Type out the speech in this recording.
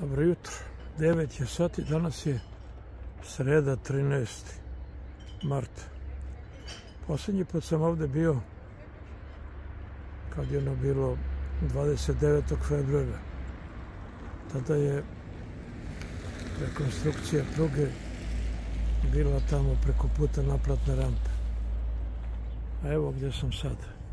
Dobro jutro, 9 je sati, danas je sreda 13. marta. Poslednji put sam ovde bio kad je ono bilo 29. februara. Tada je rekonstrukcija pruge bila tamo preko puta naplatne rampe. A evo gdje sam sada.